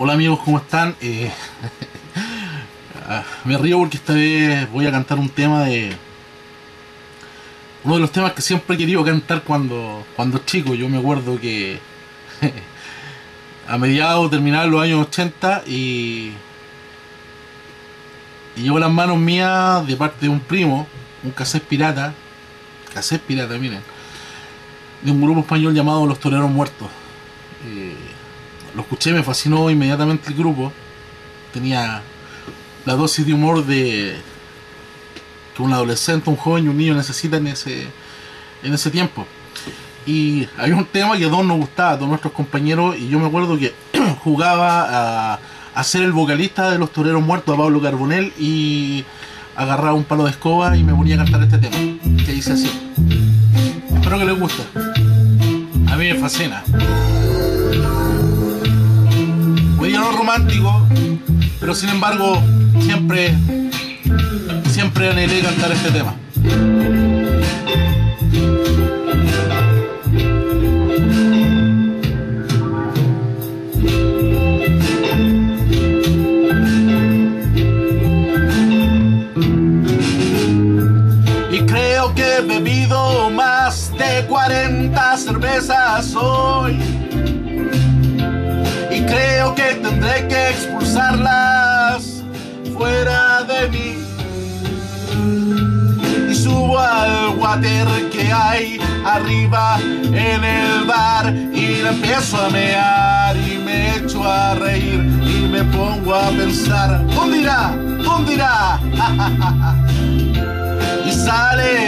Hola amigos, ¿cómo están? Eh, me río porque esta vez voy a cantar un tema de... Uno de los temas que siempre he querido cantar cuando, cuando chico. Yo me acuerdo que a mediados terminaron los años 80 y... Y llegó a las manos mías de parte de un primo, un cassette pirata, cassette pirata, miren, de un grupo español llamado Los Toreros Muertos. Eh, lo escuché, me fascinó inmediatamente el grupo. Tenía la dosis de humor de que un adolescente, un joven un niño necesitan en ese, en ese tiempo. Y había un tema que a todos nos gustaba, a todos nuestros compañeros, y yo me acuerdo que jugaba a, a ser el vocalista de los toreros muertos, a Pablo Carbonell, y agarraba un palo de escoba y me ponía a cantar este tema, que dice así. Espero que les guste. A mí me fascina romántico, pero sin embargo siempre, siempre anhelé cantar este tema. Y creo que he bebido más de 40 cervezas hoy creo que tendré que expulsarlas fuera de mí. Y subo al water que hay arriba en el bar y le empiezo a mear y me echo a reír y me pongo a pensar, ¿dónde irá? ¿Dónde irá? y sale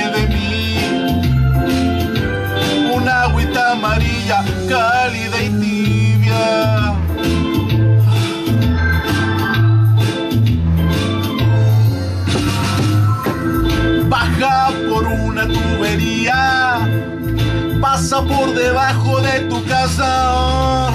pasa por debajo de tu casa,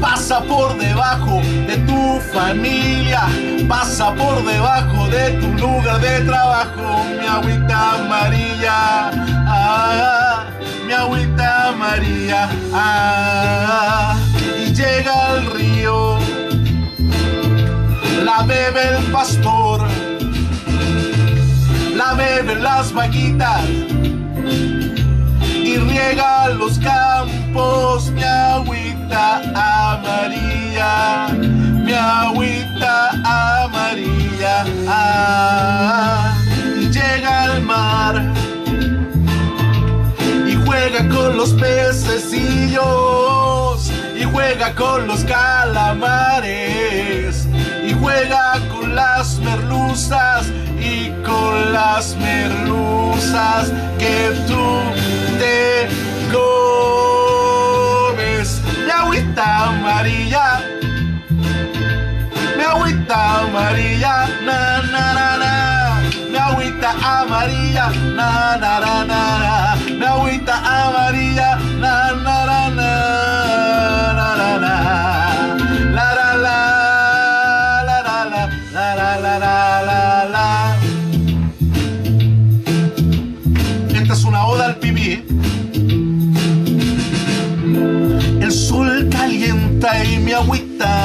pasa por debajo de tu familia, pasa por debajo de tu lugar de trabajo, mi agüita amarilla, ah, mi agüita amarilla, ah, y llega al río, la bebe el pastor. La beben las vaquitas los campos mi agüita amarilla, mi agüita amarilla. Ah, llega al mar y juega con los pececillos y juega con los calamares y juega con las merluzas y con las merluzas que tú amarilla, na na na na. Mi agüita amarilla, na na na na. Mi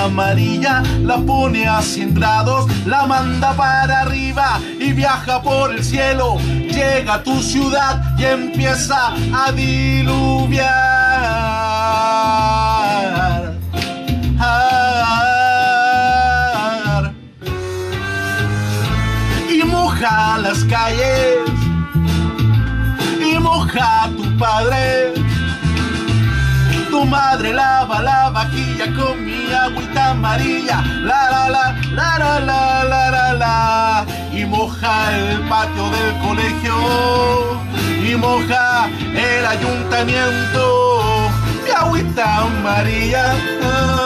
amarilla la pone a 100 grados, la manda para arriba y viaja por el cielo. Llega a tu ciudad y empieza a diluviar. Y moja las calles y moja a tu padre tu madre lava la vajilla con mi agüita amarilla, la la la, la la la la la la, y moja el patio del colegio, y moja el ayuntamiento, mi agüita amarilla, mi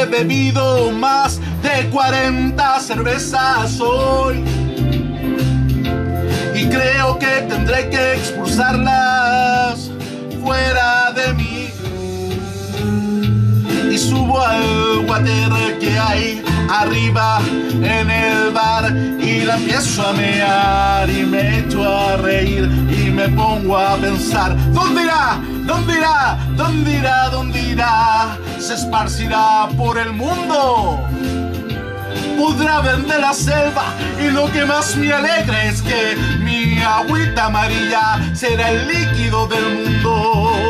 he bebido más de 40 cervezas hoy. Y creo que tendré que expulsarlas fuera de mí. Y subo al water que hay arriba en el la empiezo a mear y me echo a reír y me pongo a pensar ¿Dónde irá? ¿Dónde irá? ¿Dónde irá? ¿Dónde irá? Se esparcirá por el mundo podrá vender la selva y lo que más me alegra es que mi agüita amarilla será el líquido del mundo.